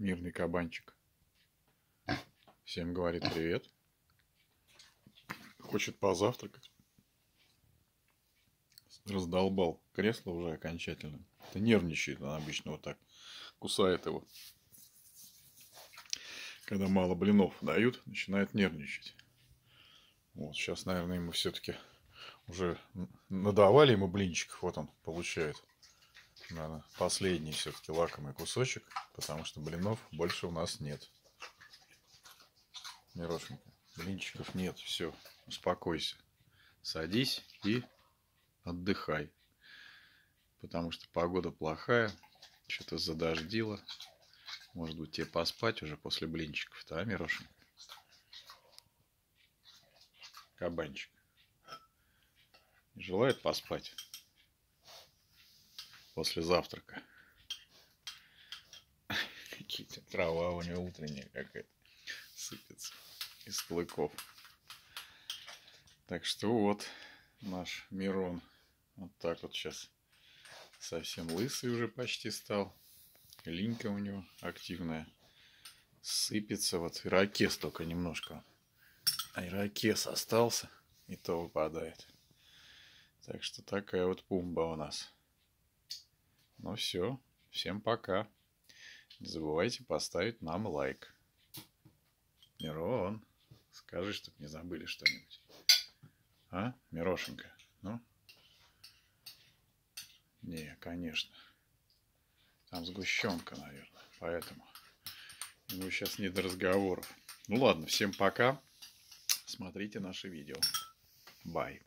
мирный кабанчик. Всем говорит привет. Хочет позавтракать. Раздолбал кресло уже окончательно. Это нервничает он обычно вот так. Кусает его. Когда мало блинов дают, начинает нервничать. Вот сейчас, наверное, ему все-таки уже надавали ему блинчиков. Вот он получает. Наверное, последний все-таки лакомый кусочек, потому что блинов больше у нас нет. Мирошенька, блинчиков нет, все, успокойся. Садись и отдыхай. Потому что погода плохая, что-то задождило. Может быть, тебе поспать уже после блинчиков, да, Мирошин? Кабанчик. Желает поспать после завтрака. Какие-то трава у него утренняя какая-то сыпется из клыков. Так что вот наш Мирон. Вот так вот сейчас совсем лысый уже почти стал. Линька у него активная. Сыпется. Вот ирокез только немножко. А ирокез остался. И то выпадает. Так что такая вот пумба у нас. Ну все. Всем пока. Не забывайте поставить нам лайк. Мирон, скажи, чтоб не забыли что-нибудь. А, Мирошенька, ну? Не, конечно. Там сгущенка, наверное, поэтому. Ну, сейчас не до разговоров. Ну ладно, всем пока. Смотрите наши видео. Бай.